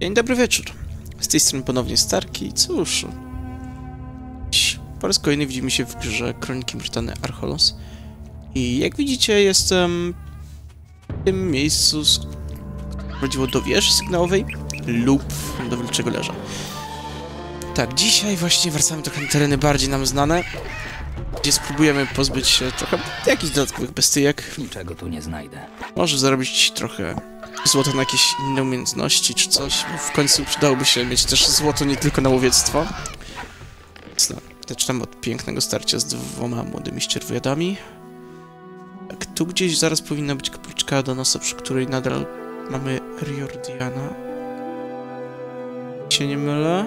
Dzień dobry wieczór. Z tej strony ponownie Starki. Cóż, dziś po raz kolejny widzimy się w grze Kroniki Myrtany Archolos. I jak widzicie, jestem w tym miejscu, prowadziło do wieży sygnałowej lub do Wilczego Leża. Tak, dzisiaj właśnie wracamy trochę na tereny bardziej nam znane, gdzie spróbujemy pozbyć się trochę jakichś dodatkowych bestyjek, Niczego tu nie znajdę. może zarobić trochę złota na jakieś inne umiejętności czy coś, bo w końcu przydałoby się mieć też złoto nie tylko na łowiectwo. No, zaczynamy od pięknego starcia z dwoma młodymi ścierwojadami. Tak, tu gdzieś zaraz powinna być kapliczka do nosa, przy której nadal mamy Riordiana. Się nie mylę?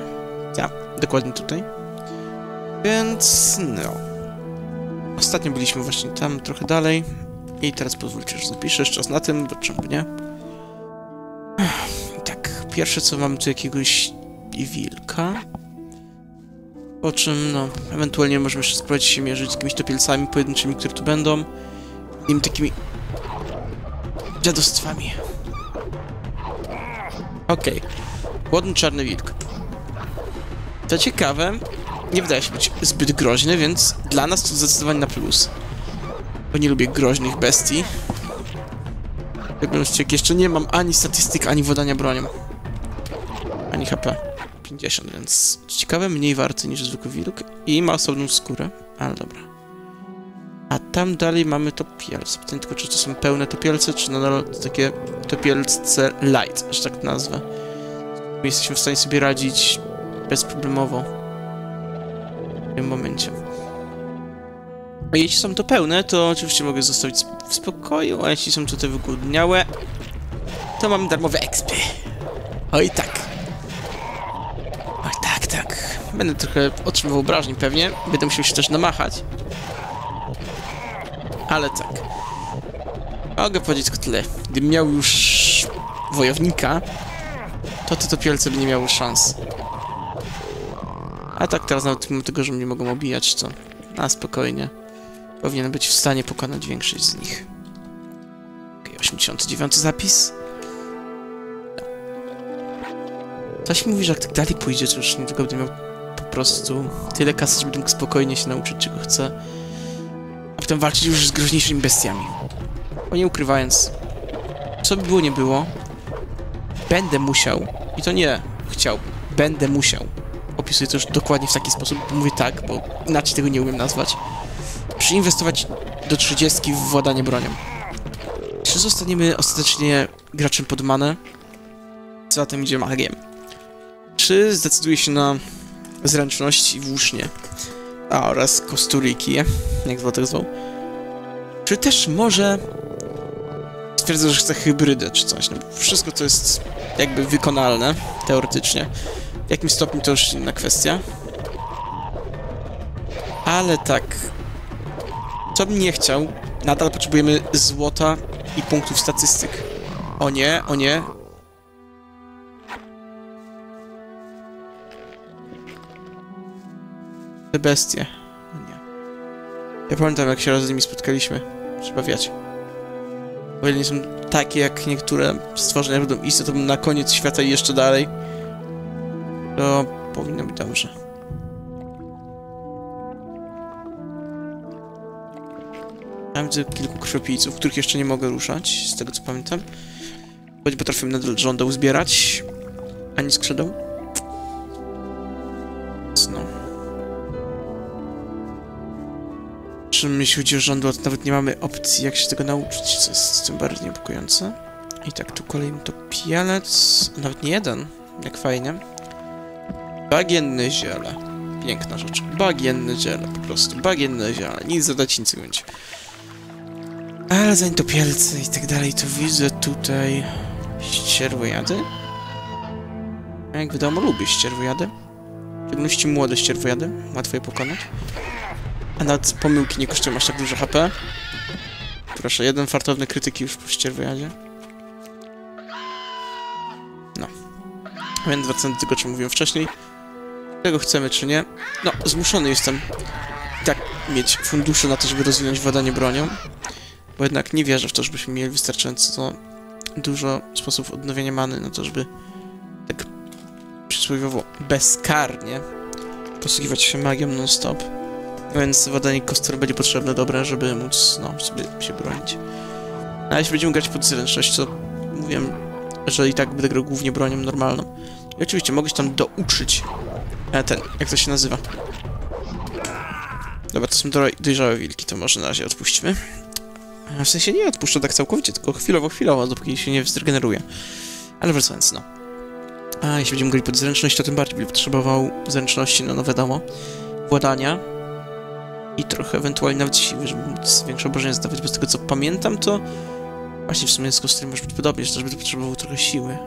Tak, dokładnie tutaj. Więc no. Ostatnio byliśmy właśnie tam, trochę dalej. I teraz pozwólcie, że zapiszę czas na tym, bo czemu nie? Tak, pierwsze co mamy tu jakiegoś wilka. Po czym, no, ewentualnie możemy jeszcze spróbować się mierzyć z jakimiś topielcami pojedynczymi, które tu będą. I takimi... dziadostwami. Okej. Głodny czarny wilk. To ciekawe, nie wydaje się być zbyt groźny, więc dla nas to zdecydowanie na plus. Bo nie lubię groźnych bestii. Jakbyście, jak jeszcze nie mam ani statystyk, ani wodania bronią. Ani HP. 50, więc ciekawe, mniej warty niż zwykły wilk. I ma osobną skórę, ale dobra. A tam dalej mamy topielce. Pytanie tylko, czy to są pełne topielce, czy nadal takie topielce light, że tak to nazwę. My jesteśmy w stanie sobie radzić bezproblemowo. W tym momencie. A jeśli są to pełne, to oczywiście mogę zostawić w spokoju, a jeśli są tutaj wygłodniałe, to mam darmowe expy. Oj tak. Będę trochę otrzymywał obrażeń pewnie. Będę musiał się też namachać. Ale tak. Mogę powiedzieć tylko tyle. Gdybym miał już wojownika, to te topielce by nie miały szans. A tak teraz nawet mimo tego, że mnie mogą obijać, to na spokojnie. Powinien być w stanie pokonać większość z nich. Okay, 89 zapis. Coś mi mówi, że jak tak dalej pójdzie, to już niedługo będę miał prostu tyle kasy, żeby mógł spokojnie się nauczyć, czego chcę. A potem walczyć już z groźniejszymi bestiami. Bo nie ukrywając, co by było nie było, będę musiał, i to nie chciał, będę musiał. Opisuję to już dokładnie w taki sposób, bo mówię tak, bo inaczej tego nie umiem nazwać przyinwestować do 30 w władanie bronią. Czy zostaniemy ostatecznie graczem pod manę? Za tym idzie magiem. Czy zdecyduje się na zręczność i włócznie? A, oraz kosturiki, jak zwał tak zwał. Czy też może stwierdza, że chce hybrydę czy coś? No, wszystko to jest jakby wykonalne, teoretycznie. W jakim stopniu to już inna kwestia. Ale tak, co bym nie chciał, nadal potrzebujemy złota i punktów statystyk. O nie, o nie. Te bestie. O nie. Ja pamiętam, jak się raz z nimi spotkaliśmy. Trzeba wiać. O ile nie są takie, jak niektóre stworzenia będą istotą na koniec świata i jeszcze dalej, to powinno być dobrze. Mam widzę kilku krwiopijców, których jeszcze nie mogę ruszać, z tego co pamiętam. Choć potrafię nadal żądeł zbierać, ani skrzydeł. Czym jeśli chodzi o żądło, to nawet nie mamy opcji, jak się tego nauczyć, co jest tym bardziej niepokojące. I tak, tu kolejny topielec, nawet nie jeden, jak fajnie. Bagienne ziele. Piękna rzecz. Bagienne ziele, po prostu. Bagienne ziele. Nic zadać, nic będzie. Ale zanim topielce i tak dalej, to widzę tutaj ścierwojady. Jak wiadomo, lubię ścierwojady. W szczególności młode ścierwojady. Łatwo je pokonać. A nawet pomyłki nie kosztują aż tak dużo HP. Proszę, jeden fartowny krytyk już po ścierwojadzie. No. Więc wracając do tego, czym mówiłem wcześniej. Tego chcemy, czy nie. No, zmuszony jestem tak mieć fundusze na to, żeby rozwinąć władanie bronią. Bo jednak nie wierzę w to, żebyśmy mieli wystarczająco dużo sposobów odnowienia many na to, żeby tak przysłowiowo bezkarnie posługiwać się magią non-stop. Więc władanie kostur będzie potrzebne dobre, żeby móc, no, sobie się bronić. A jeśli będziemy grać pod zręczność, to mówiłem, że i tak będę grał głównie bronią normalną. I oczywiście mogę się tam douczyć e, ten, jak to się nazywa. Dobra, to są doj dojrzałe wilki, to może na razie odpuśćmy. E, W sensie nie odpuszczę tak całkowicie, tylko chwilowo, chwilowo, dopóki się nie zregeneruje. Ale wracając, no. A jeśli będziemy grali pod zręczność, to tym bardziej będę potrzebował zręczności, no, no wiadomo, władania i trochę ewentualnie nawet siły, żeby móc większe obrażenia zdawać, bo z tego co pamiętam, to właśnie w sumie z kosturem może być podobnie, że też będę potrzebował trochę siły.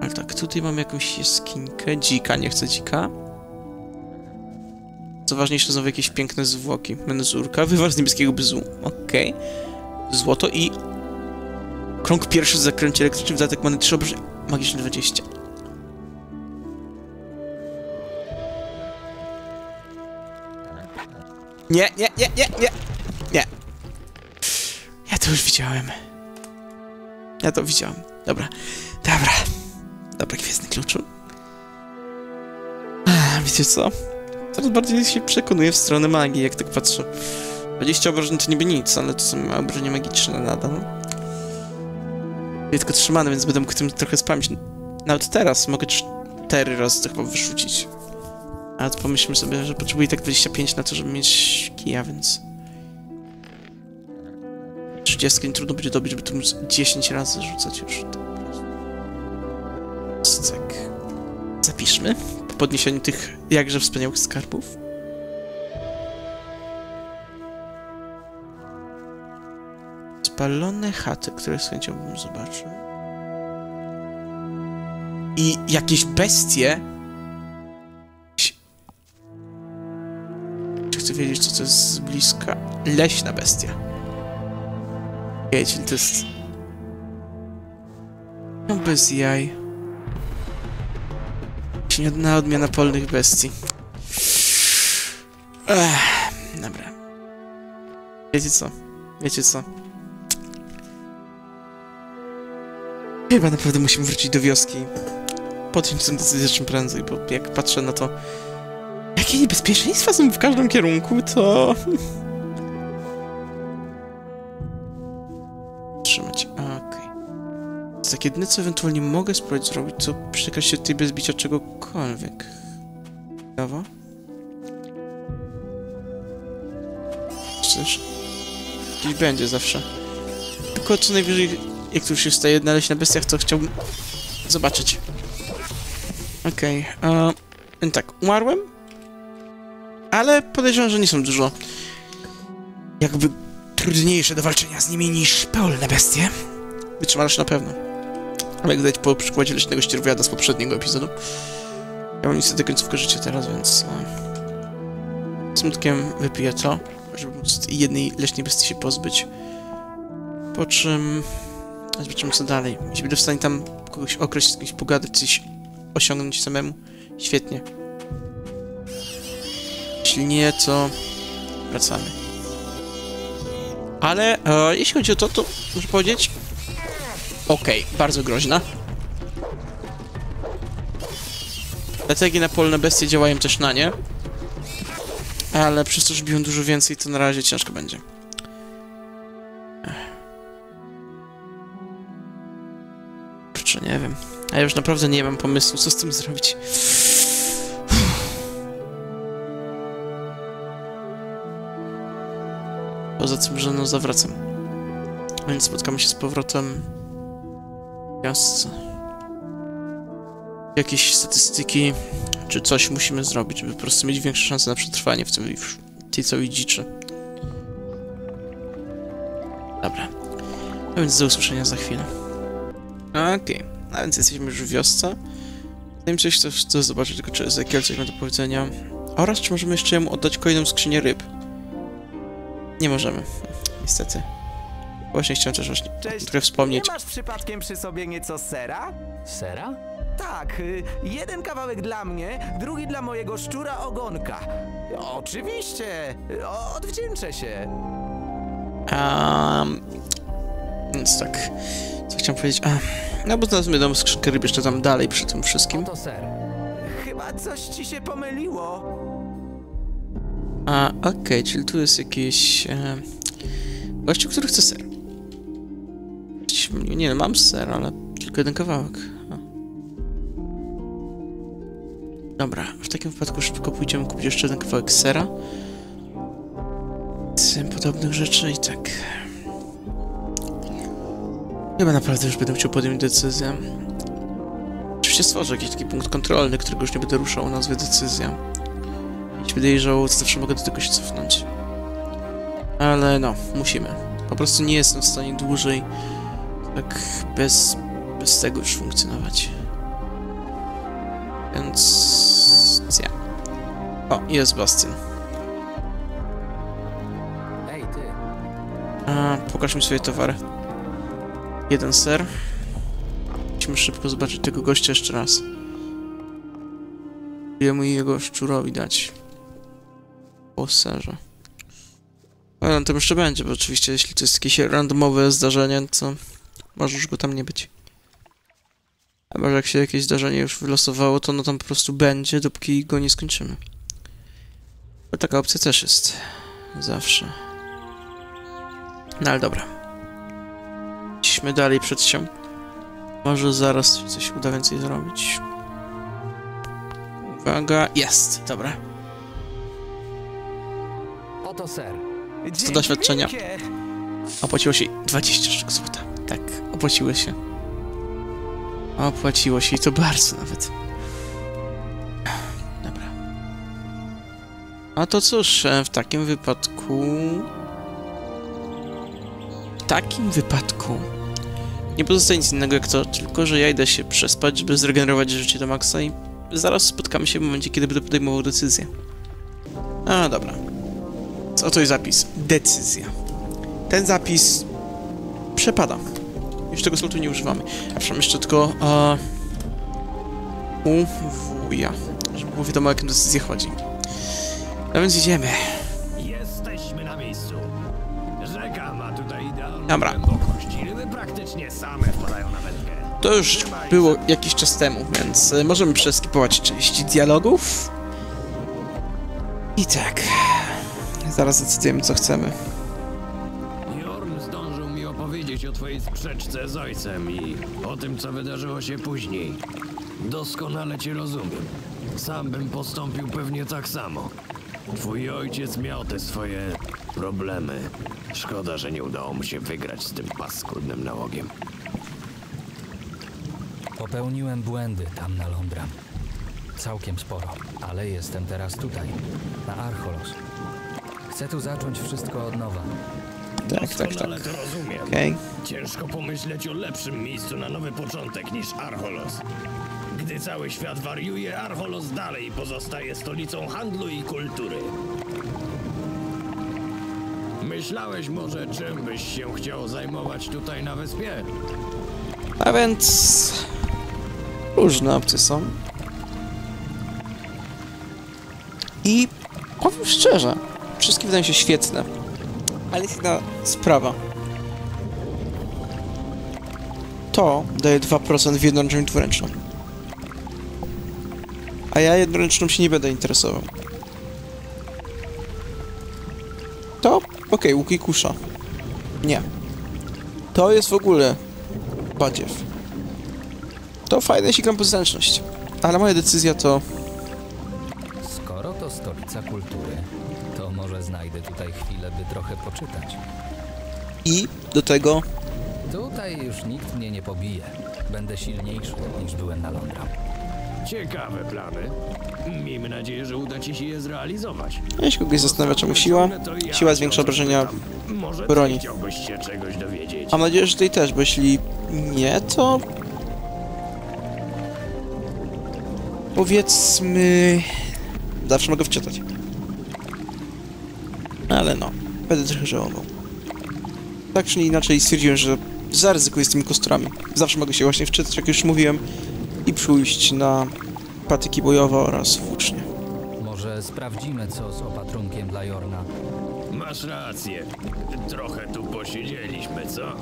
Ale tak, tutaj mamy jakąś jaskinkę, dzika, nie chcę dzika. Co ważniejsze, znowu jakieś piękne zwłoki. Menzurka, wywar z niebieskiego bzu, okej. Złoto i... Krąg pierwszy zakręcie elektrycznym, dodatek mamy 3 obrażenia. Magiczne 20. Nie, nie, nie, nie, nie, nie. Ja to już widziałem. Ja to widziałem. Dobra, dobra. Dobra, gwiezdny kluczu. A, wiecie co? Coraz bardziej się przekonuję w stronę magii, jak tak patrzę. 20 obrażeń to niby nic, ale to są obrażenia magiczne nadal. Ja tylko trzymane, więc będę mógł tym trochę spamić. Nawet teraz mogę cztery razy to chyba wyrzucić. A to pomyślmy sobie, że potrzebuję tak 25 na to, żeby mieć kija, więc... 30 nie trudno będzie dobić, żeby tu móc 10 razy rzucać już. Tak. Zapiszmy. Po podniesieniu tych jakże wspaniałych skarbów. Spalone chaty, które z chęcią bym zobaczył. I jakieś bestie. Chcę wiedzieć, co to jest z bliska? Leśna bestia. Czyli to jest... No bez jaj. Śniadna odmiana polnych bestii. Ech, dobra. Wiecie co? Wiecie co? Chyba naprawdę musimy wrócić do wioski. Podjąć tę decyzję czym prędzej, bo jak patrzę na to, jakie niebezpieczeństwa są w każdym kierunku, to... Trzymać, okej. Okay. Tak jedyne, co ewentualnie mogę spróbować zrobić, to przykać się tutaj bez bicia czegokolwiek. Prawo? Przecież... Gdzieś będzie zawsze. Tylko co najwyżej jak tu się staje jedna leśna bestiach, to chciałbym zobaczyć. Okej, okay, uh, tak, umarłem? Ale podejrzewam, że nie są dużo jakby trudniejsze do walczenia z nimi niż pełne bestie. Wytrzymasz na pewno. Ale jak widać po przykładzie leśnego ścierwiada z poprzedniego epizodu. Ja mam niestety końcówkę życia teraz, więc... Uh, smutkiem wypiję to, żeby móc jednej leśnej bestii się pozbyć. Po czym... Zobaczymy co dalej. Jeśli będę w stanie tam kogoś określić, kogoś pogadać, coś osiągnąć samemu, świetnie. Jeśli nie, to wracamy. Ale e, jeśli chodzi o to, to muszę powiedzieć... Okej, okay, bardzo groźna. Strategie na polne bestie działają też na nie. Ale przez to, że biją dużo więcej, to na razie ciężko będzie. Kurczę, nie wiem. A ja już naprawdę nie mam pomysłu, co z tym zrobić. Poza tym, że no zawracam. Więc spotkamy się z powrotem w wiosce. Jakieś statystyki, czy coś musimy zrobić, żeby po prostu mieć większe szanse na przetrwanie w tej, w tej całej dziczy. Dobra. A więc do usłyszenia za chwilę. Okej, okay. a więc jesteśmy już w wiosce. Zanim coś chcę, chcę zobaczyć tylko, czy Ezekiel coś ma do powiedzenia. Oraz czy możemy jeszcze mu oddać kolejną skrzynię ryb. Nie możemy, niestety. Właśnie chciałem też właśnie Cześć. trochę wspomnieć. Nie masz przypadkiem przy sobie nieco sera? Sera? Tak, y, jeden kawałek dla mnie, drugi dla mojego szczura ogonka. Oczywiście, odwdzięczę się. Um, Więc tak, co chciałem powiedzieć? A, no bo znalazłem jedną skrzynkę ryb jeszcze tam dalej przy tym wszystkim. Oto ser. Chyba coś ci się pomyliło. A, okej, czyli tu jest jakiś... E, gościu, który chce ser. Nie, mam ser, ale tylko jeden kawałek. Dobra, w takim wypadku szybko pójdziemy kupić jeszcze jeden kawałek sera. Tym podobnych rzeczy i tak. Chyba naprawdę już będę musiał podjąć decyzję. Oczywiście stworzę jakiś taki punkt kontrolny, którego już nie będę ruszał o nazwie. Jej żałował, to zawsze mogę do tego się cofnąć. Ale no, musimy. Po prostu nie jestem w stanie dłużej tak bez, bez tego już funkcjonować. Więc... ja. O, jest Bastion. Ej, ty. A, pokaż mi swoje towary. Jeden ser. Musimy szybko zobaczyć tego gościa jeszcze raz. Jemu i jego szczurowi dać. Po serze. Ale on tam jeszcze będzie, bo oczywiście jeśli to jest jakieś randomowe zdarzenie, to może już go tam nie być. Chyba, że jak się jakieś zdarzenie już wylosowało, to ono tam po prostu będzie, dopóki go nie skończymy. Bo taka opcja też jest. Zawsze. No ale dobra. Idźmy dalej przed się. Może zaraz coś uda więcej zrobić. Uwaga, jest, dobra. Oto ser. Dzięki doświadczenia. Opłaciło się 20 sztuk złota. Tak, opłaciło się. Opłaciło się i to bardzo nawet. Dobra. A to cóż, e, w takim wypadku... W takim wypadku... Nie pozostaje nic innego jak to, tylko że ja idę się przespać, żeby zregenerować życie do maksa i zaraz spotkamy się w momencie, kiedy będę podejmował decyzję. A, dobra. Co to jest zapis? Decyzja. Ten zapis przepada. Już tego slotu nie używamy. A przynajmniej jeszcze tylko e, u wuja, żeby było wiadomo o jaką decyzję chodzi. No więc idziemy. Jesteśmy na miejscu. Rzeka ma tutaj idealną Dobra. praktycznie same wpadają na wędkę. To już było jakiś czas temu, więc e, możemy przeskipować części dialogów. I tak. Zaraz decydujemy co chcemy. Jorn zdążył mi opowiedzieć o twojej sprzeczce z ojcem i o tym, co wydarzyło się później. Doskonale cię rozumiem. Sam bym postąpił pewnie tak samo. Twój ojciec miał te swoje problemy. Szkoda, że nie udało mu się wygrać z tym paskudnym nałogiem. Popełniłem błędy tam na Londra. Całkiem sporo, ale jestem teraz tutaj, na Archolos. Chcę tu zacząć wszystko od nowa. Tak, tak, tak. To rozumiem. Okej. Ciężko pomyśleć o lepszym miejscu na nowy początek niż Archolos. Gdy cały świat wariuje, Archolos dalej pozostaje stolicą handlu i kultury. Myślałeś może, czym byś się chciał zajmować tutaj na wyspie? A więc... Różne opcje są. I powiem szczerze, wszystkie wydają się świetne. Ale jest jedna sprawa. To daje 2% w jednoręczną i. A ja jednoręczną się nie będę interesował. To? Okej, łuki kusza. Nie. To jest w ogóle badziew. To fajne, jeśli gram zręczność. Ale moja decyzja to... Skoro to stolica kultury, znajdę tutaj chwilę, by trochę poczytać. I do tego... Tutaj już nikt mnie nie pobije. Będę silniejszy niż byłem na Londra. Ciekawe plany. Miejmy nadzieję, że uda ci się je zrealizować. Jeśli kogoś zastanawia, czemu siła, siła zwiększa obrażenia broni. ty chciałbyś się czegoś dowiedzieć? Mam nadzieję, że tutaj też, bo jeśli nie, to... Powiedzmy... Zawsze mogę wczytać. Ale no, będę trochę żałował. Tak czy inaczej stwierdziłem, że zaryzykuję z tymi kosturami. Zawsze mogę się właśnie wczytać, jak już mówiłem, i pójść na patyki bojowe oraz włócznie. Może sprawdzimy, co z opatrunkiem dla Jorna. Masz rację. Trochę tu posiedzieliśmy, co?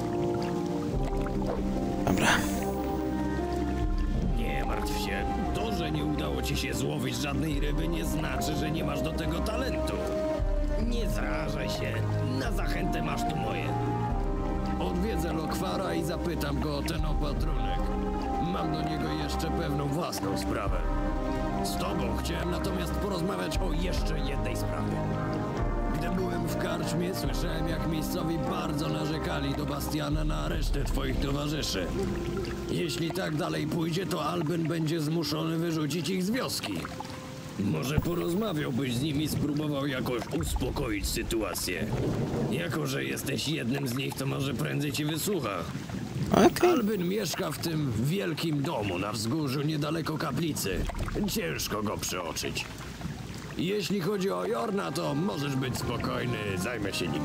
Dobra. Nie martw się. To, że nie udało ci się złowić żadnej ryby, nie znaczy, że nie masz do tego talentu. Nie zrażaj się. Na zachętę masz tu moje. Odwiedzę Lokwara i zapytam go o ten opatrunek. Mam do niego jeszcze pewną własną sprawę. Z tobą chciałem natomiast porozmawiać o jeszcze jednej sprawie. Gdy byłem w karczmie, słyszałem, jak miejscowi bardzo narzekali do Bastiana na resztę twoich towarzyszy. Jeśli tak dalej pójdzie, to Albin będzie zmuszony wyrzucić ich z wioski. Może porozmawiałbyś z nimi, spróbował jakoś uspokoić sytuację. Jako, że jesteś jednym z nich, to może prędzej ci wysłucha. Okej. Albin mieszka w tym wielkim domu na wzgórzu niedaleko kaplicy. Ciężko go przeoczyć. Jeśli chodzi o Jorna, to możesz być spokojny, zajmę się nim.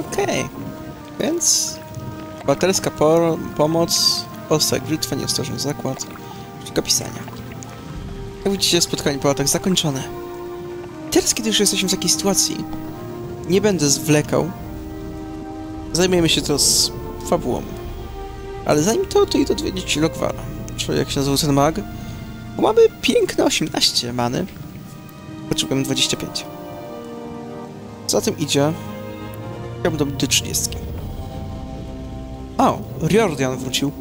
Okej. Więc... Bohaterska po pomoc, ostra brzytwa, nieostrożny zakład, sztuka pisania. Widzicie, spotkanie po latach zakończone. Teraz, kiedy już jesteśmy w takiej sytuacji, nie będę zwlekał. Zajmiemy się teraz fabułą. Ale zanim to, to idę odwiedzić Lokwara. Czyli jak się nazywał ten mag. Bo mamy piękne 18 many. Potrzebujemy 25. Za tym idzie... Chciałbym dobić do 30. O, Riordan wrócił.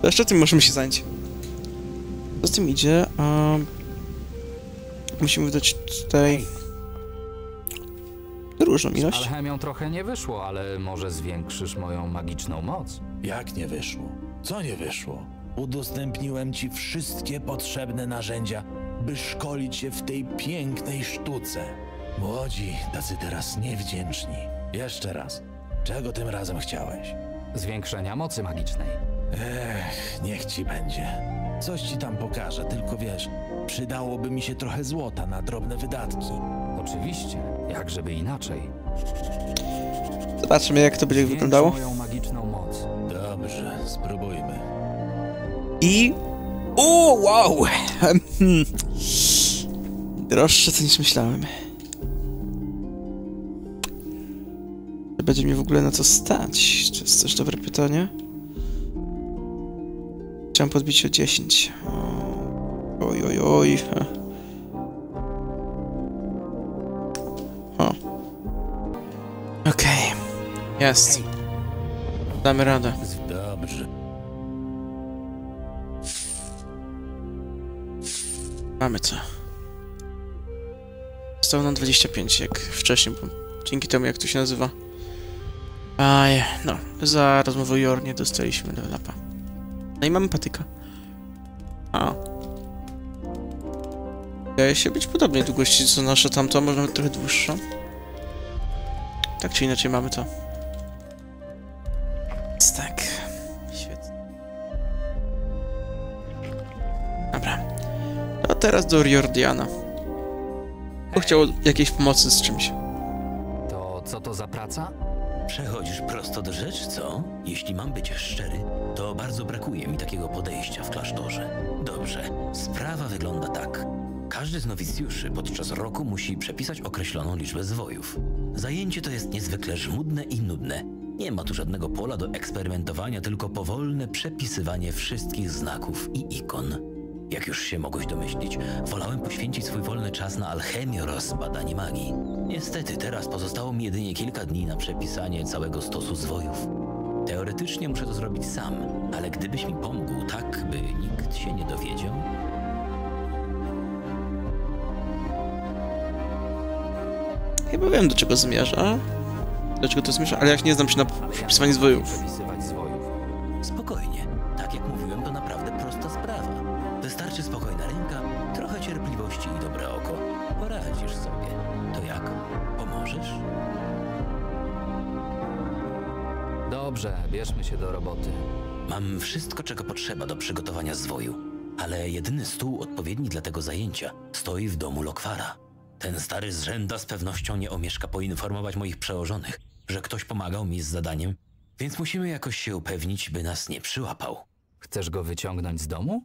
To jeszcze tym możemy się zająć. Co z tym idzie? Um, musimy wydać tutaj... Różną Z ilość. alchemią trochę nie wyszło, ale może zwiększysz moją magiczną moc? Jak nie wyszło? Co nie wyszło? Udostępniłem ci wszystkie potrzebne narzędzia, by szkolić się w tej pięknej sztuce. Młodzi, tacy teraz niewdzięczni. Jeszcze raz. Czego tym razem chciałeś? Zwiększenia mocy magicznej. Ech, niech ci będzie. Coś ci tam pokażę, tylko wiesz, przydałoby mi się trochę złota na drobne wydatki. Oczywiście, jak żeby inaczej. Zobaczymy, jak to będzie Zwiększ wyglądało. moją magiczną moc. Dobrze, spróbujmy. I... O, wow! Hmm. Droższe, co niż myślałem. Czy będzie mi w ogóle na co stać? To jest też dobre pytanie. Chciałem podbić o 10. O, Oj, oj, oj. O. Okej. Jest. Damy radę. Dobrze. Mamy to. Zostało nam 25, jak wcześniej, bo dzięki temu, jak to się nazywa. Aj, no, za rozmowę Jornie dostaliśmy do lapa. No i mamy patyka. A. Wydaje się być podobnej długości co nasza tamta, może trochę dłuższa. Tak czy inaczej mamy to. Tak. Świetnie. Dobra. A teraz do Riordiana. Bo chciał jakiejś pomocy z czymś. To co to za praca? Przechodzisz prosto do rzeczy, co? Jeśli mam być szczery, to bardzo brakuje mi takiego podejścia w klasztorze. Dobrze, sprawa wygląda tak. Każdy z nowicjuszy podczas roku musi przepisać określoną liczbę zwojów. Zajęcie to jest niezwykle żmudne i nudne. Nie ma tu żadnego pola do eksperymentowania, tylko powolne przepisywanie wszystkich znaków i ikon. Jak już się mogłeś domyślić, wolałem poświęcić swój wolny czas na alchemię oraz badanie magii. Niestety, teraz pozostało mi jedynie kilka dni na przepisanie całego stosu zwojów. Teoretycznie muszę to zrobić sam, ale gdybyś mi pomógł tak, by nikt się nie dowiedział, Chyba wiem, do czego zmierza. Do czego to zmierza, ale jak nie znam się na przepisywaniu zwojów. Bierzmy się do roboty. Mam wszystko, czego potrzeba do przygotowania zwoju, ale jedyny stół odpowiedni dla tego zajęcia stoi w domu Lokwara. Ten stary zrzęda z pewnością nie omieszka poinformować moich przełożonych, że ktoś pomagał mi z zadaniem, więc musimy jakoś się upewnić, by nas nie przyłapał. Chcesz go wyciągnąć z domu?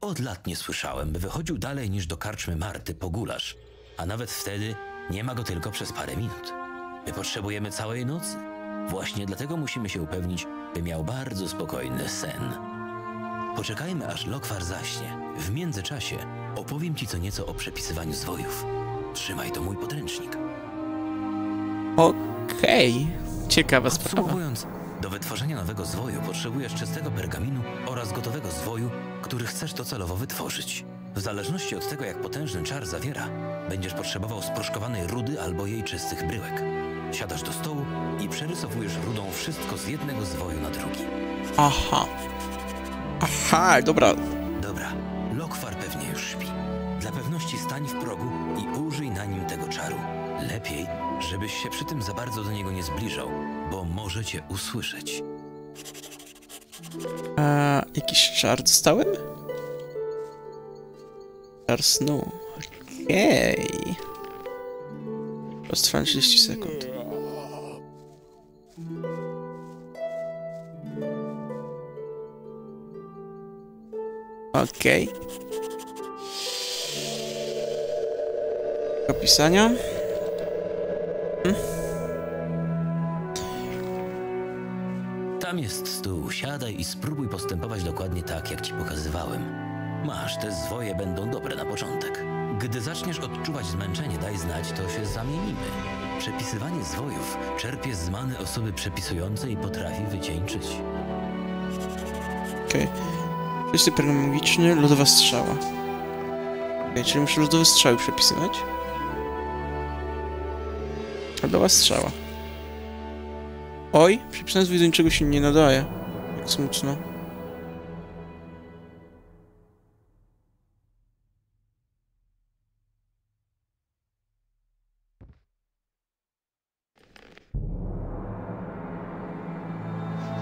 Od lat nie słyszałem, by wychodził dalej niż do karczmy Marty po gulasz, a nawet wtedy nie ma go tylko przez parę minut. My potrzebujemy całej nocy. Właśnie dlatego musimy się upewnić, by miał bardzo spokojny sen. Poczekajmy, aż Lokwar zaśnie. W międzyczasie opowiem ci co nieco o przepisywaniu zwojów. Trzymaj to mój podręcznik. Okej. Ciekawa sprawa. Podsumowując, do wytworzenia nowego zwoju potrzebujesz czystego pergaminu oraz gotowego zwoju, który chcesz docelowo wytworzyć. W zależności od tego, jak potężny czar zawiera, będziesz potrzebował sproszkowanej rudy albo jej czystych bryłek. Siadasz do stołu i przerysowujesz rudą wszystko z jednego zwoju na drugi. Aha. Aha, dobra. Dobra, Lokwar pewnie już śpi. Dla pewności stań w progu i użyj na nim tego czaru. Lepiej, żebyś się przy tym za bardzo do niego nie zbliżał, bo może cię usłyszeć. A, jakiś czar dostałem? Czar snu. Okej. Roztrwanie 30 sekund. Okej. Opisania. Tam jest stół, siadaj i spróbuj postępować dokładnie tak, jak ci pokazywałem. Masz, te zwoje będą dobre na początek. Gdy zaczniesz odczuwać zmęczenie, daj znać, to się zamienimy. Przepisywanie zwojów czerpie z many osoby przepisującej i potrafi wycieńczyć. Okej. Czysty program magiczny, lodowa strzała. Okej, czyli muszę lodowe strzały przepisywać. Lodowa strzała. Oj, przepisane z do niczego się nie nadaje. Jak smutno.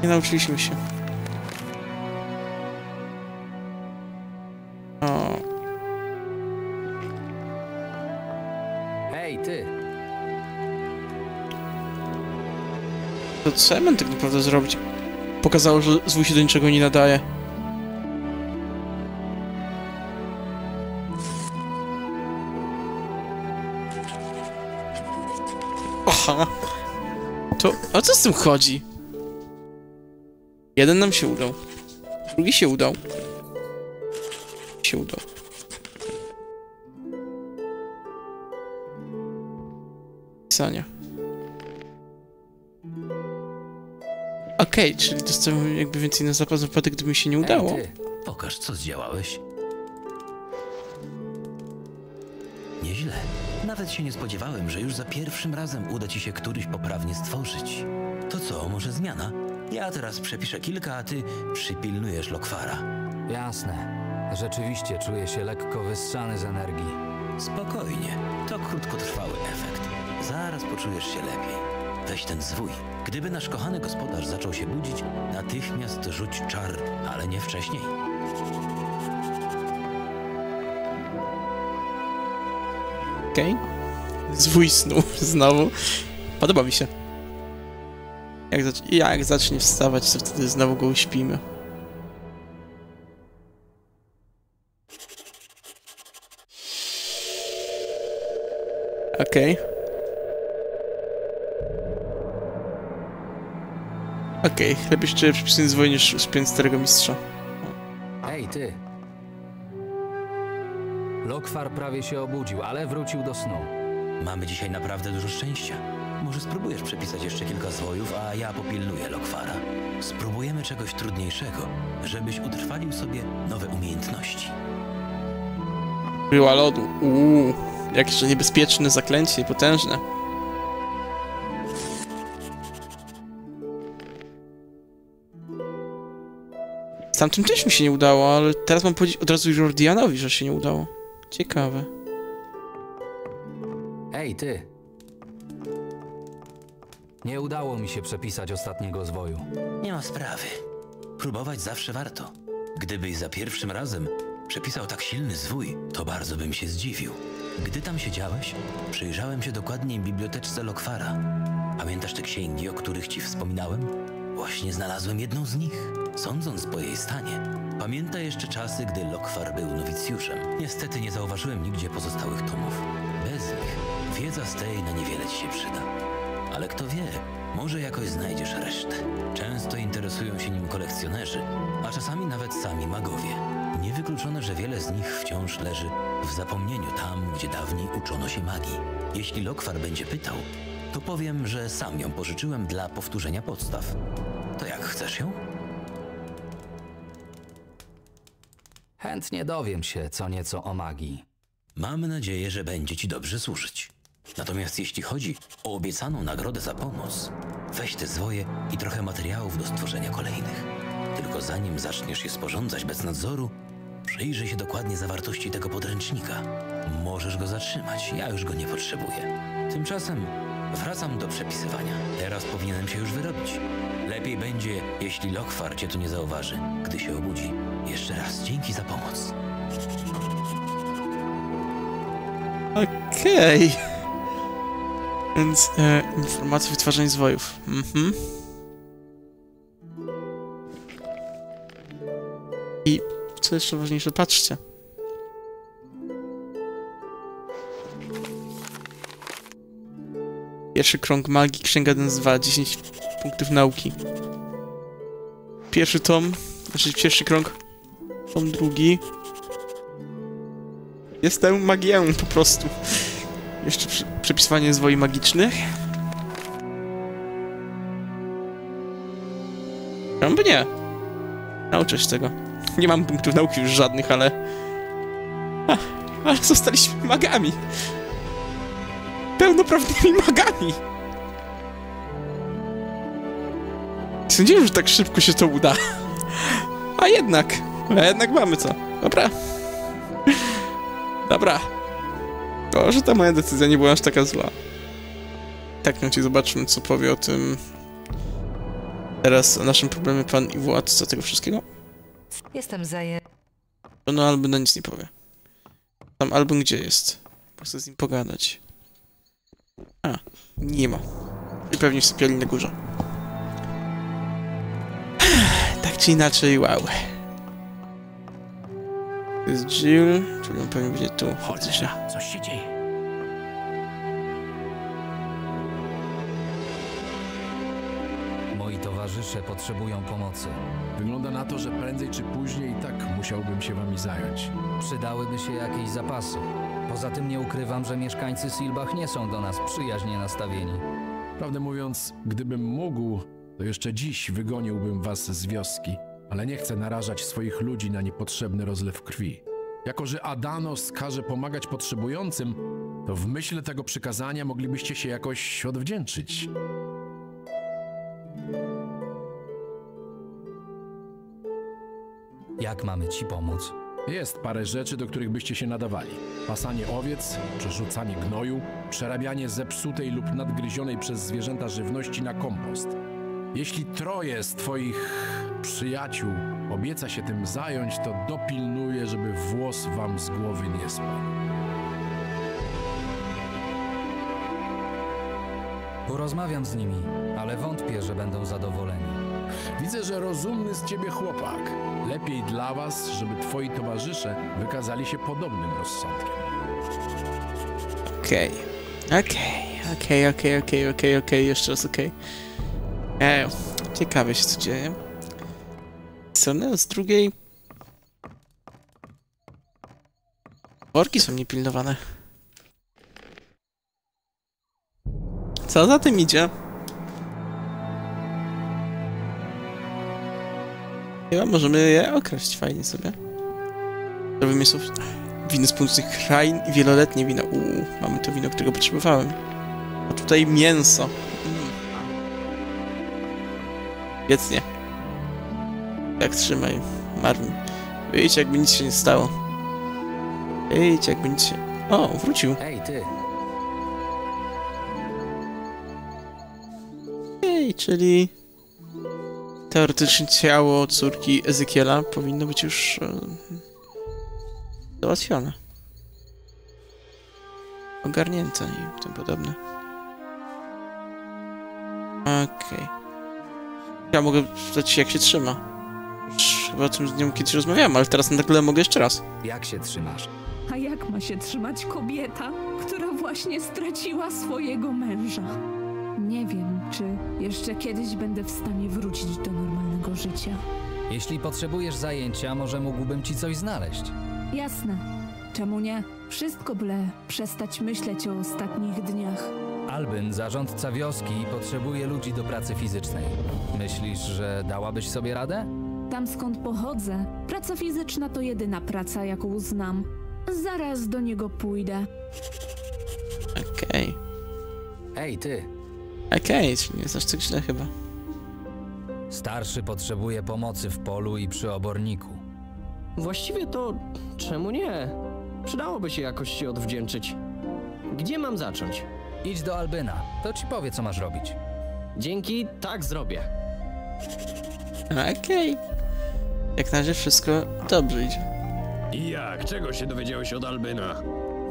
Nie nauczyliśmy się. Ja mam tak naprawdę zrobić? Pokazało, że zwój się do niczego nie nadaje. Aha. To, a co z tym chodzi? Jeden nam się udał. Drugi się udał. Się udał. Pisania. Okej, czyli dostałem jakby więcej na zapas wypadek, gdyby mi się nie udało. Hej, ty! Pokaż, co zdziałałeś. Nieźle. Nawet się nie spodziewałem, że już za pierwszym razem uda ci się któryś poprawnie stworzyć. To co, może zmiana? Ja teraz przepiszę kilka, a ty przypilnujesz Lokwara. Jasne. Rzeczywiście czuję się lekko wyssany z energii. Spokojnie, to krótkotrwały efekt. Zaraz poczujesz się lepiej. Weź ten zwój. Gdyby nasz kochany gospodarz zaczął się budzić, natychmiast rzuć czar, ale nie wcześniej. Okej. Zwój snu znowu. Podoba mi się. Jak, zac jak zacznie wstawać, to wtedy znowu go uśpimy. Okej. Okej, lepiej szczerze przypisany zwój niż uspięć starego mistrza. Hej, ty! Lokwar prawie się obudził, ale wrócił do snu. Mamy dzisiaj naprawdę dużo szczęścia. Może spróbujesz przepisać jeszcze kilka zwojów, a ja popilnuję Lokwara. Spróbujemy czegoś trudniejszego, żebyś utrwalił sobie nowe umiejętności. Bryła lodu. Uuu, jakże niebezpieczne zaklęcie, potężne. Tamtym też mi się nie udało, ale teraz mam powiedzieć od razu Jordianowi, że się nie udało. Ciekawe. Hej, ty! Nie udało mi się przepisać ostatniego zwoju. Nie ma sprawy. Próbować zawsze warto. Gdybyś za pierwszym razem przepisał tak silny zwój, to bardzo bym się zdziwił. Gdy tam siedziałeś, przyjrzałem się dokładniej biblioteczce Lokwara. Pamiętasz te księgi, o których ci wspominałem? Właśnie znalazłem jedną z nich, sądząc po jej stanie. Pamiętaj jeszcze czasy, gdy Lokwar był nowicjuszem. Niestety nie zauważyłem nigdzie pozostałych tomów. Bez nich wiedza z tej na niewiele ci się przyda. ale kto wie, może jakoś znajdziesz resztę. Często interesują się nim kolekcjonerzy, a czasami nawet sami magowie. Niewykluczone, że wiele z nich wciąż leży w zapomnieniu tam, gdzie dawniej uczono się magii. Jeśli Lokwar będzie pytał, to powiem, że sam ją pożyczyłem dla powtórzenia podstaw. To jak chcesz ją? Chętnie dowiem się co nieco o magii. Mam nadzieję, że będzie ci dobrze służyć. Natomiast jeśli chodzi o obiecaną nagrodę za pomoc, weź te zwoje i trochę materiałów do stworzenia kolejnych. Tylko zanim zaczniesz je sporządzać bez nadzoru, przyjrzyj się dokładnie zawartości tego podręcznika. Możesz go zatrzymać, ja już go nie potrzebuję. Tymczasem wracam do przepisywania. Teraz powinienem się już wyrobić. Lepiej będzie, jeśli Lokwar cię tu nie zauważy, gdy się obudzi. Jeszcze raz dzięki za pomoc. Okej. Więc e, informacje o wytwarzaniu zwojów. Mhm. I co jeszcze ważniejsze, patrzcie. Pierwszy krąg magii, księga Denzwa, 10 punktów nauki. Pierwszy tom, znaczy pierwszy krąg, tom drugi. Jestem magię po prostu. Jeszcze przy, przepisywanie zwoi magicznych. Czemu by nie? Nauczę się tego. Nie mam punktów nauki już żadnych, ale... Ale zostaliśmy magami. Pełnoprawnymi magami. Sądziłem, że tak szybko się to uda. A jednak. A jednak mamy co. Dobra. Dobra. To, że ta moja decyzja nie była aż taka zła. Tak, no ci zobaczmy, co powie o tym... Teraz o naszym problemie pan i władca tego wszystkiego. Jestem zajęty. No, album na nic nie powie. Tam album gdzie jest? Bo chcę z nim pogadać. A, nie ma. I pewnie w sypialni na górze. Tak czy inaczej, wow. To jest Jill, czyli on pewnie będzie tu. Faktycznie. coś się dzieje. Moi towarzysze potrzebują pomocy. Wygląda na to, że prędzej czy później i tak musiałbym się wami zająć. Przydałyby się jakieś zapasy. Poza tym nie ukrywam, że mieszkańcy Silbach nie są do nas przyjaźnie nastawieni. Prawdę mówiąc, gdybym mógł, to jeszcze dziś wygoniłbym was z wioski, ale nie chcę narażać swoich ludzi na niepotrzebny rozlew krwi. Jako, że Adanos każe pomagać potrzebującym, to w myśl tego przykazania moglibyście się jakoś odwdzięczyć. Jak mamy ci pomóc? Jest parę rzeczy, do których byście się nadawali. Pasanie owiec, przerzucanie gnoju, przerabianie zepsutej lub nadgryzionej przez zwierzęta żywności na kompost. Jeśli troje z twoich przyjaciół obieca się tym zająć, to dopilnuję, żeby włos wam z głowy nie spadł. Porozmawiam z nimi, ale wątpię, że będą zadowoleni. Widzę, że rozumny z ciebie chłopak. Lepiej dla was, żeby twoi towarzysze wykazali się podobnym rozsądkiem. Okej. Okej, okej, okej, okej, okej, okej, jeszcze raz okej. Eee, ciekawe się co dzieje. Strony, a z drugiej... Worki są niepilnowane. Co za tym idzie? Chyba możemy je okraść fajnie sobie. Robimy sobie winy z północnych krain i wieloletnie wino. Uuu, mamy to wino, którego potrzebowałem. A tutaj mięso. Mm. Wiecnie. Tak, trzymaj. Marvin. Wyjdź, jakby nic się nie stało. Wyjdź, jakby nic się... O, wrócił. Ej, ty! Ej, czyli... Teoretycznie ciało córki Ezekiela powinno być już... E, załatwione. Ogarnięte i tym podobne. Okej. Ja mogę spytać jak się trzyma. Chyba o tym z nią kiedyś rozmawiałem, ale teraz nagle mogę jeszcze raz. Jak się trzymasz? A jak ma się trzymać kobieta, która właśnie straciła swojego męża? Nie wiem, czy jeszcze kiedyś będę w stanie wrócić do normalnego życia. Jeśli potrzebujesz zajęcia, może mógłbym ci coś znaleźć. Jasne. Czemu nie? Wszystko byle przestać myśleć o ostatnich dniach. Albyn, zarządca wioski, potrzebuje ludzi do pracy fizycznej. Myślisz, że dałabyś sobie radę? Tam skąd pochodzę, praca fizyczna to jedyna praca, jaką znam. Zaraz do niego pójdę. Okej. Ej, ty! Okej, czyli nie jest aż tak źle chyba. Starszy potrzebuje pomocy w polu i przy oborniku. Właściwie to czemu nie? Przydałoby się jakoś się odwdzięczyć. Gdzie mam zacząć? Idź do Albyna, to ci powie, co masz robić. Dzięki, tak zrobię. Okej. Jak na razie wszystko dobrze idzie. I jak? Czego się dowiedziałeś od Albyna?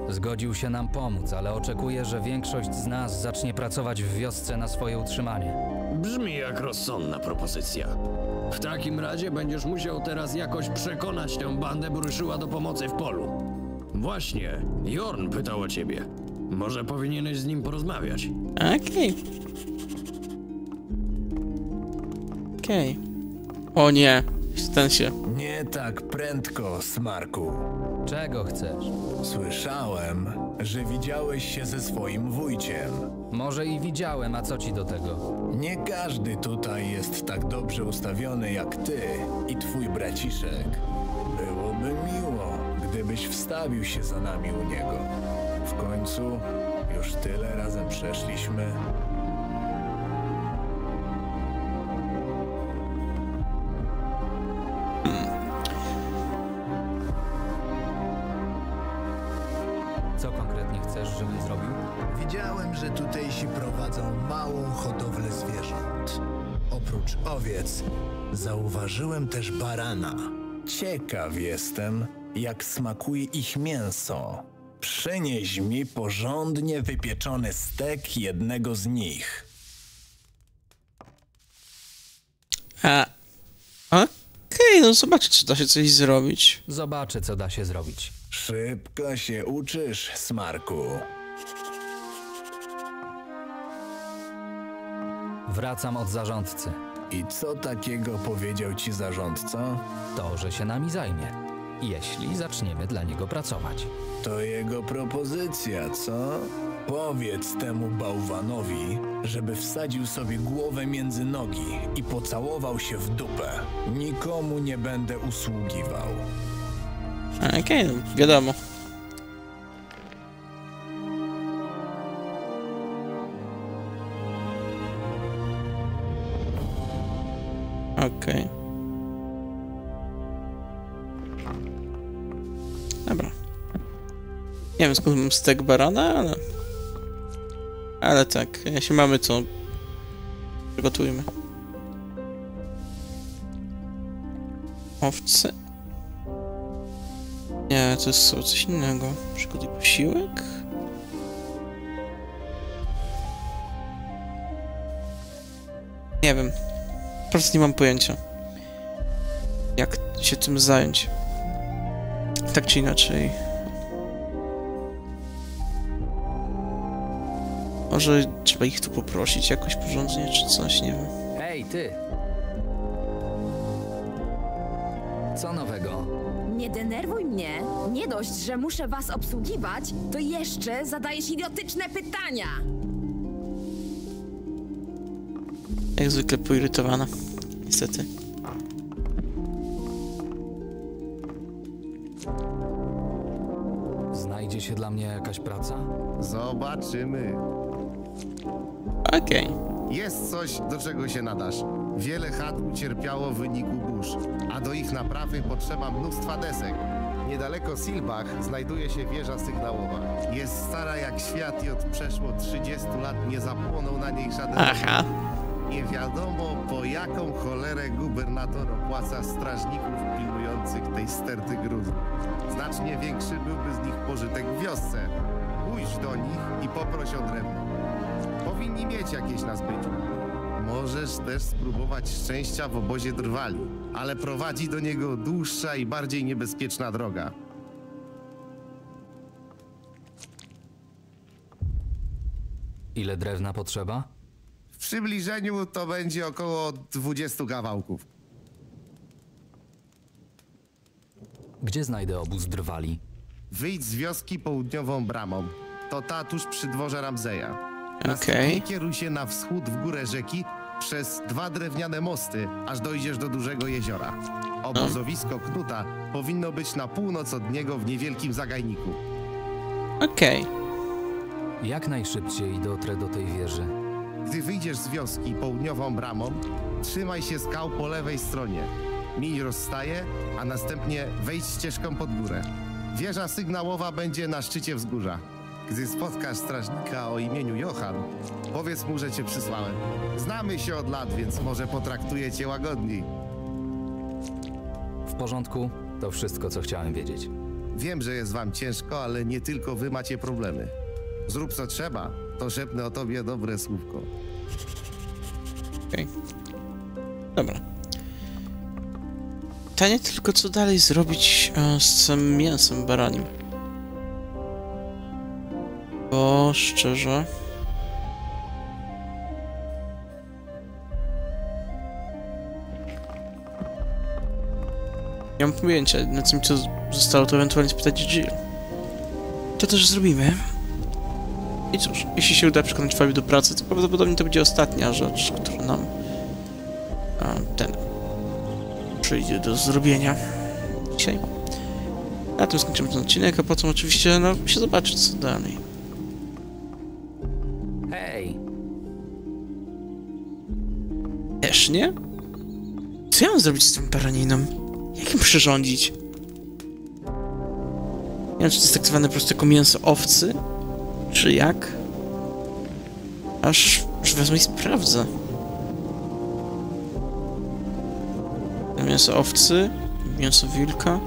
Zgodził się nam pomóc, ale oczekuje, że większość z nas zacznie pracować w wiosce na swoje utrzymanie. Brzmi jak rozsądna propozycja. W takim razie będziesz musiał teraz jakoś przekonać tę bandę, by ruszyła do pomocy w polu. Właśnie, Jorn pytał o ciebie. Może powinieneś z nim porozmawiać. Okej. Okej. O nie. Ten się. Nie tak prędko, Smarku. Czego chcesz? Słyszałem, że widziałeś się ze swoim wujciem. Może i widziałem, a co ci do tego? Nie każdy tutaj jest tak dobrze ustawiony jak ty i twój braciszek. Byłoby miło, gdybyś wstawił się za nami u niego. W końcu już tyle razem przeszliśmy. Oprócz owiec, zauważyłem też barana. Ciekaw jestem, jak smakuje ich mięso. Przynieś mi porządnie wypieczony stek jednego z nich. A. Okej, no zobaczę, czy da się coś zrobić. Zobaczę, co da się zrobić. Szybko się uczysz, Smarku. Wracam od zarządcy. I co takiego powiedział ci zarządca? To, że się nami zajmie. Jeśli zaczniemy dla niego pracować. To jego propozycja, co? Powiedz temu bałwanowi, żeby wsadził sobie głowę między nogi i pocałował się w dupę. Nikomu nie będę usługiwał. Okej, no wiadomo. Okej. Dobra. Nie wiem skąd mam stek barana, ale... Ale tak, jeśli mamy to... Przygotujmy. Owce. Nie, to jest coś innego. Przygotuj posiłek? Nie wiem. Prostu nie mam pojęcia. Jak się tym zająć. Tak czy inaczej. Może trzeba ich tu poprosić jakoś porządnie, czy coś, nie wiem. Hej, ty! Co nowego? Nie denerwuj mnie. Nie dość, że muszę was obsługiwać, to jeszcze zadajesz idiotyczne pytania. Jak zwykle poirytowana. Niestety. Znajdzie się dla mnie jakaś praca? Zobaczymy. Okej. Jest coś, do czego się nadasz. Wiele chat ucierpiało w wyniku burz, a do ich naprawy potrzeba mnóstwa desek. Niedaleko Silbach znajduje się wieża sygnałowa. Jest stara jak świat i od przeszło 30 lat nie zapłonął na niej żaden Aha. Nie wiadomo po jaką cholerę gubernator opłaca strażników pilnujących tej sterty gruzu. Znacznie większy byłby z nich pożytek w wiosce. Pójdź do nich i poproś o drewno. Powinni mieć jakieś na zbyciu. Możesz też spróbować szczęścia w obozie drwali, ale prowadzi do niego dłuższa i bardziej niebezpieczna droga. Ile drewna potrzeba? Przybliżeniu to będzie około 20 kawałków. Gdzie znajdę obóz drwali? Wyjdź z wioski południową bramą. To ta tuż przy dworze Ramzeja. Okej. Następnie kieruj się na wschód w górę rzeki przez dwa drewniane mosty, aż dojdziesz do dużego jeziora. Obozowisko Knuta powinno być na północ od niego w niewielkim zagajniku. Okej. Jak najszybciej dotrę do tej wieży? Gdy wyjdziesz z wioski południową bramą, trzymaj się skał po lewej stronie. Miń rozstaje, a następnie wejdź ścieżką pod górę. Wieża sygnałowa będzie na szczycie wzgórza. Gdy spotkasz strażnika o imieniu Johan, powiedz mu, że cię przysłałem. Znamy się od lat, więc może potraktuję cię łagodniej. W porządku, to wszystko, co chciałem wiedzieć. Wiem, że jest wam ciężko, ale nie tylko wy macie problemy. Zrób co trzeba, to szepnę o tobie dobre słówko. Okej. Dobra. Pytanie tylko, co dalej zrobić e, z tym mięsem baranim. Bo szczerze... Nie mam pojęcia, na co zostało, to ewentualnie spytać Jill. To też zrobimy. I cóż, jeśli się uda przekonać Fabi do pracy, to prawdopodobnie to będzie ostatnia rzecz, która nam a, ten przyjdzie do zrobienia dzisiaj. Na tym skończymy ten odcinek, a potem oczywiście no, się zobaczy co dalej. Hej! Też nie? Co ja mam zrobić z tym baraniną? Jak im przyrządzić? Nie wiem, czy to jest traktowane po prostu jako mięso owcy, czy jak? Aż, aż wezmę i sprawdzę. Mięso owcy, mięso wilka.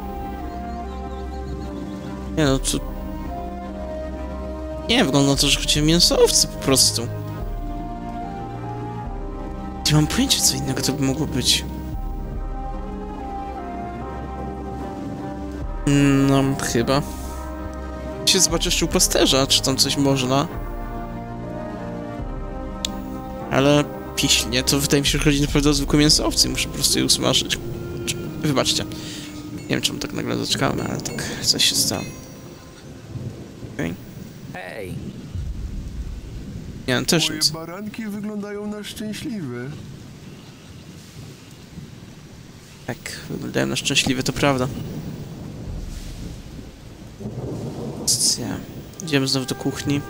Nie no, to... Nie, wygląda na to, że chodzi o mięso owcy po prostu. Nie mam pojęcia, co innego to by mogło być. No, chyba. Się zobaczę jeszcze u pasterza, czy tam coś można. Ale jeśli nie, to wydaje mi się, że chodzi naprawdę o zwykłe mięso owcy. Muszę po prostu je usmażyć. Wybaczcie. Nie wiem, czemu tak nagle zaczekałem, ale tak coś się stało. Okej. Hej! Nie, no też Moje nic. baranki wyglądają na szczęśliwe. Tak, wyglądają na szczęśliwe, to prawda. Kwestia. Idziemy znowu do kuchni.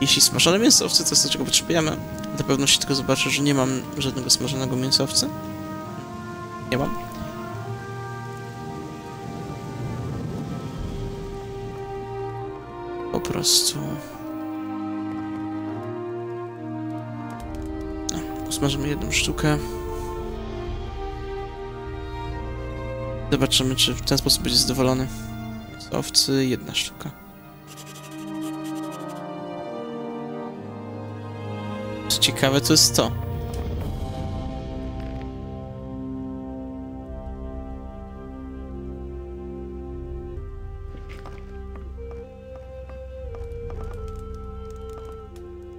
Jeśli smażone mięsowce to jest to, czego potrzebujemy, na pewno się tylko zobaczę, że nie mam żadnego smażonego mięsowca. Nie mam. Po prostu... No, usmażymy jedną sztukę. Zobaczymy, czy w ten sposób będzie zadowolony. Z owcy jedna sztuka. Co ciekawe, to jest to.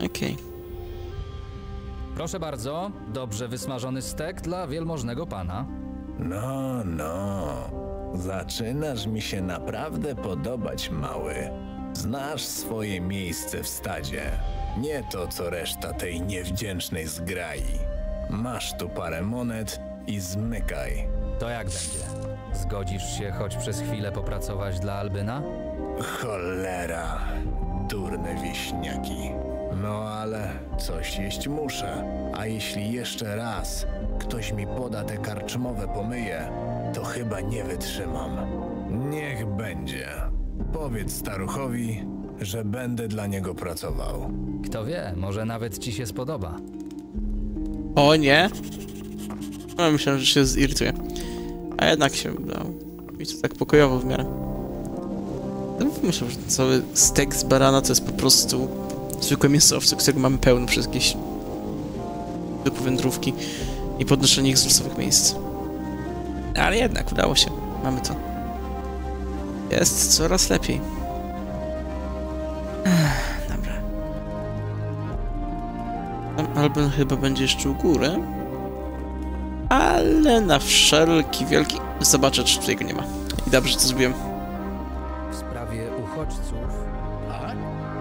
Okej. Proszę bardzo, dobrze wysmażony stek dla wielmożnego pana. No, no. Zaczynasz mi się naprawdę podobać, mały. Znasz swoje miejsce w stadzie. Nie to, co reszta tej niewdzięcznej zgrai. Masz tu parę monet i zmykaj. To jak będzie? Zgodzisz się choć przez chwilę popracować dla Albyna? Cholera, durne wieśniaki. No ale coś jeść muszę. A jeśli jeszcze raz ktoś mi poda te karczmowe pomyje, to chyba nie wytrzymam. Niech będzie. Powiedz staruchowi, że będę dla niego pracował. Kto wie, może nawet ci się spodoba. O nie! No, myślałem, że się zirytuje. A jednak się udało. I to tak pokojowo w miarę. No, myślę, że ten cały stek z barana to jest po prostu zwykłe mięsowce, którego mamy pełno przez jakieś zwykłe wędrówki i podnoszenie ich z losowych miejsc. Ale jednak udało się. Mamy to. Jest coraz lepiej. Dobra. Ale Alben chyba będzie jeszcze u góry. Ale na wszelki wielki... Zobaczę, czy tutaj go nie ma. I dobrze to zrobiłem. W sprawie uchodźców, Tak?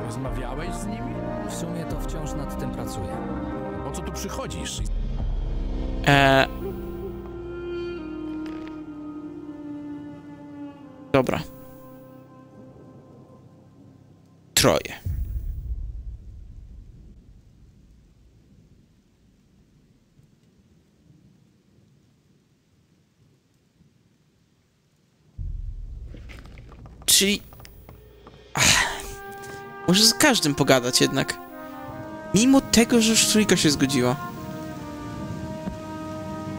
Rozmawiałeś z nimi? w sumie to wciąż nad tym pracuję. Po co tu przychodzisz? Eee... Dobra. Troje. Czyli... Ach, może z każdym pogadać jednak. Mimo tego, że już trójka się zgodziła.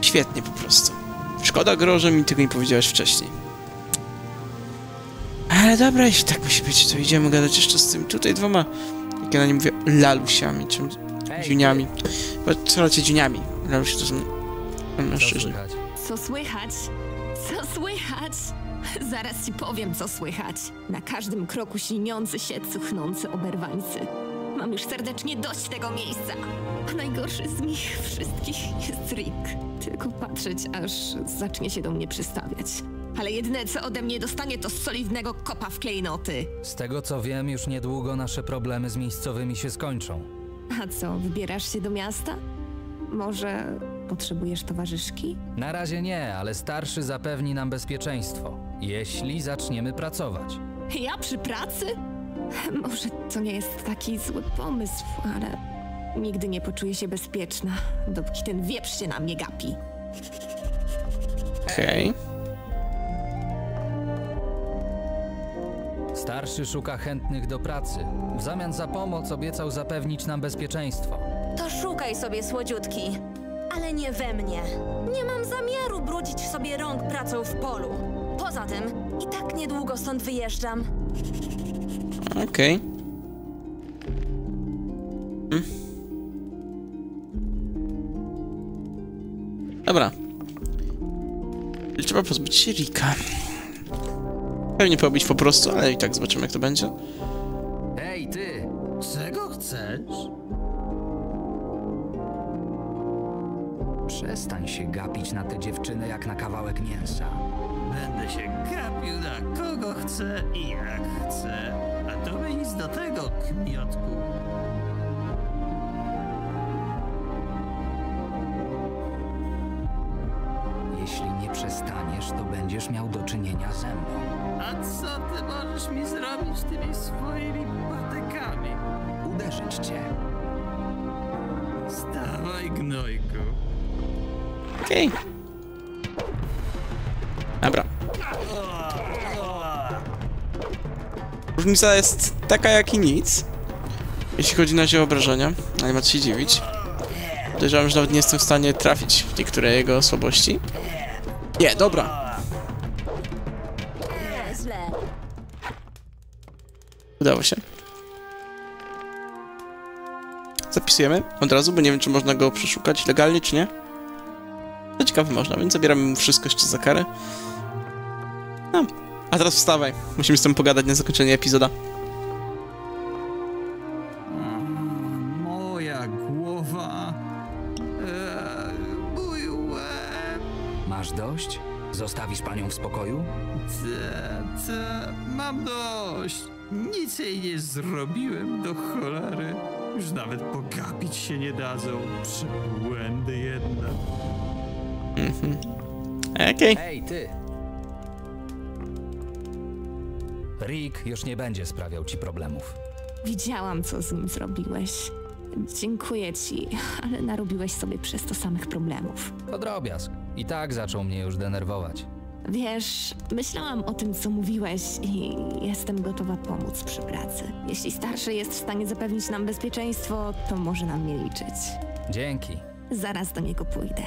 Świetnie po prostu. Szkoda gro, mi tego nie powiedziałeś wcześniej. Ale dobra, jeśli tak musi być, to idziemy gadać jeszcze z tym tutaj dwoma, jak ja na nie mówię, lalusiami, czym dziuniami. Bo co raczej dziuniami. Lalusi to są mężczyźni. Co słychać? Co słychać? Zaraz ci powiem, co słychać. Na każdym kroku silniący się, cuchnący oberwańcy. Mam już serdecznie dość tego miejsca. A najgorszy z nich wszystkich jest Rick. Tylko patrzeć, aż zacznie się do mnie przystawiać. Ale jedyne, co ode mnie dostanie, to solidnego kopa w klejnoty. Z tego co wiem, już niedługo nasze problemy z miejscowymi się skończą. A co, wybierasz się do miasta? Może potrzebujesz towarzyszki? Na razie nie, ale starszy zapewni nam bezpieczeństwo, jeśli zaczniemy pracować. Ja przy pracy? Może to nie jest taki zły pomysł, ale nigdy nie poczuję się bezpieczna, dopóki ten wieprz się na mnie gapi. Okej. Starszy szuka chętnych do pracy. W zamian za pomoc obiecał zapewnić nam bezpieczeństwo. To szukaj sobie słodziutki. Ale nie we mnie. Nie mam zamiaru brudzić sobie rąk pracą w polu. Poza tym, i tak niedługo stąd wyjeżdżam. Okej. Mm. Dobra. Trzeba pozbyć się Rika. Pewnie pobić po prostu, ale i tak zobaczymy jak to będzie. Ej, ty! Czego chcesz? Przestań się gapić na tę dziewczynę jak na kawałek mięsa. Będę się gapił na kogo chcę i jak chcę. A tobie nic do tego, kmiotku. Jeśli nie przestaniesz, to będziesz miał do czynienia ze mną. A co ty możesz mi zrobić tymi swoimi patykami? Uderzyć cię. Stawaj, gnojku. Okej. Dobra. Różnica jest taka jak i nic. Jeśli chodzi na razie o obrażenia, ale nie ma co się dziwić. Podejrzewam, że nawet nie jestem w stanie trafić w niektóre jego słabości. Nie, dobra. Udało się. Zapisujemy od razu, bo nie wiem, czy można go przeszukać legalnie, czy nie. No ciekawe można, więc zabieramy mu wszystko jeszcze za karę. No, a teraz wstawaj. Musimy z tym pogadać na zakończenie epizoda. Moja głowa. Eee, mój łeb. Masz dość? Zostawisz panią w spokoju? Te, te, mam dość. Nic jej nie zrobiłem do cholery. Już nawet pogapić się nie dadzą. Przybłędy jedne. Mhm. Okej. Ej, ty! Rick już nie będzie sprawiał ci problemów. Widziałam, co z nim zrobiłeś. Dziękuję ci, ale narobiłeś sobie przez to samych problemów. To drobiazg. I tak zaczął mnie już denerwować. Wiesz, myślałam o tym, co mówiłeś i jestem gotowa pomóc przy pracy. Jeśli starszy jest w stanie zapewnić nam bezpieczeństwo, to może nam nie liczyć. Dzięki. Zaraz do niego pójdę.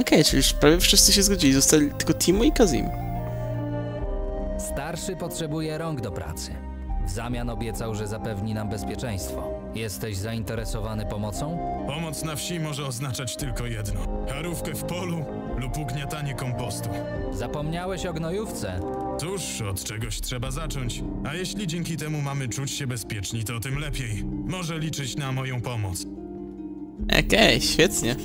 Okej, czyli już prawie wszyscy się zgodzili. Zostali tylko Timo i Kazim. Starszy potrzebuje rąk do pracy. W zamian obiecał, że zapewni nam bezpieczeństwo. Jesteś zainteresowany pomocą? Pomoc na wsi może oznaczać tylko jedno: harówkę w polu lub ugniatanie kompostu. Zapomniałeś o gnojówce. Cóż, od czegoś trzeba zacząć. A jeśli dzięki temu mamy czuć się bezpieczni, to tym lepiej. Może liczyć na moją pomoc. Okej, świetnie.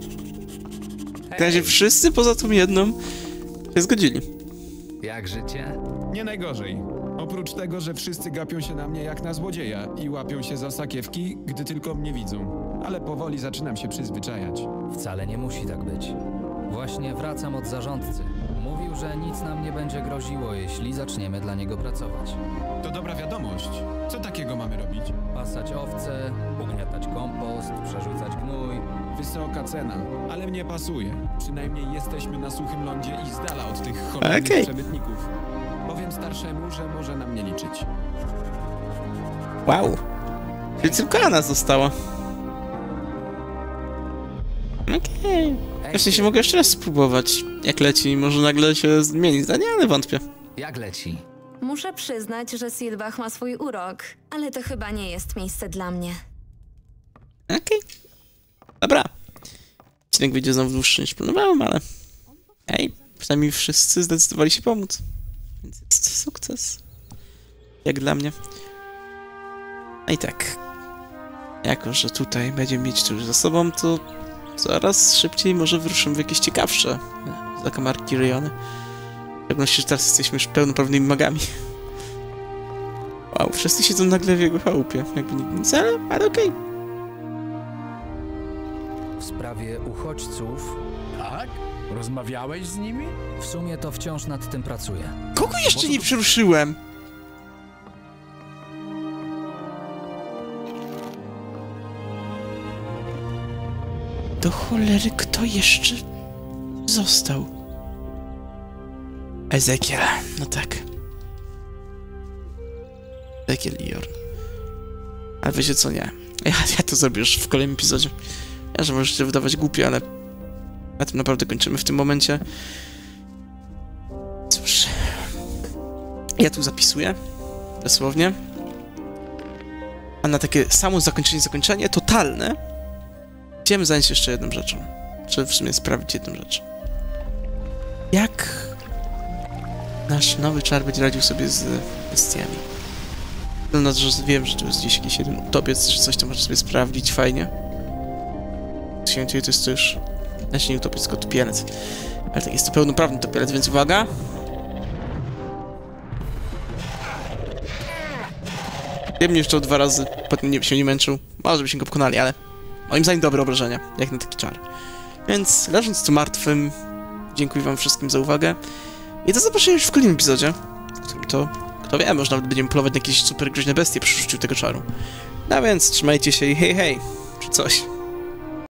W razie wszyscy poza tą jedną się zgodzili. Jak życie? Nie najgorzej. Oprócz tego, że wszyscy gapią się na mnie jak na złodzieja i łapią się za sakiewki, gdy tylko mnie widzą. Ale powoli zaczynam się przyzwyczajać. Wcale nie musi tak być. Właśnie wracam od zarządcy. Mówił, że nic nam nie będzie groziło, jeśli zaczniemy dla niego pracować. To dobra wiadomość. Co takiego mamy robić? Pasać owce, ugniatać kompost, przerzucać gnój. Wysoka cena, ale mnie pasuje. Przynajmniej jesteśmy na suchym lądzie i z dala od tych cholernych Okej. przemytników. Powiem starszemu, że może na mnie liczyć. Wow. Czyli tylko Anna została. Okej. Okay. W sensie mogę jeszcze raz spróbować, jak leci. Może nagle się zmieni zdanie, ale wątpię. Jak leci? Muszę przyznać, że Silbach ma swój urok, ale to chyba nie jest miejsce dla mnie. Okej. Dobra. Odcinek wyjdzie znowu dłuższy niż planowałem, ale... Ej, przynajmniej wszyscy zdecydowali się pomóc. Więc jest sukces. Jak dla mnie. A i tak. Jako, że tutaj będziemy mieć to już za sobą, to zaraz szybciej może wyruszymy w jakieś ciekawsze zakamarki rejony. W szczególności, że teraz jesteśmy już pełnoprawnymi magami. Wow, wszyscy siedzą nagle w jego chałupie. Jakby nic, ale, ale okej. W sprawie uchodźców. Tak? Rozmawiałeś z nimi? W sumie to wciąż nad tym pracuję. Kogo jeszcze nie przeruszyłem? Do cholery, kto jeszcze został? Ezekiel, no tak. Ezekiel i Jorn. Ale wiecie co, nie. Ja, ja to zrobię już w kolejnym epizodzie. Ja, że możecie wydawać głupie, ale na tym naprawdę kończymy w tym momencie. Cóż. Ja tu zapisuję. Dosłownie. A na takie samo zakończenie, zakończenie totalne chciałem zająć jeszcze jedną rzeczą. Czy w sumie sprawdzić jedną rzecz. Jak nasz nowy czar będzie radził sobie z bestiami? No, że wiem, że tu jest gdzieś jakiś jeden utopiec, czy coś tam może sobie sprawdzić fajnie. Świętuję, to jest to już... Znaczy nie utopiec, tylko topielec. Ale tak jest to pełnoprawny topielec, więc uwaga. Gdybym jeszcze dwa razy, potem się nie męczył, może by się go pokonali, ale moim zdaniem dobre obrażenia, jak na taki czar. Więc leżąc tu martwym, dziękuję wam wszystkim za uwagę i do zobaczenia już w kolejnym epizodzie, w którym to, kto wie, może nawet będziemy polować na jakieś super groźne bestie przy użyciu tego czaru. No więc trzymajcie się i hej hej, czy coś.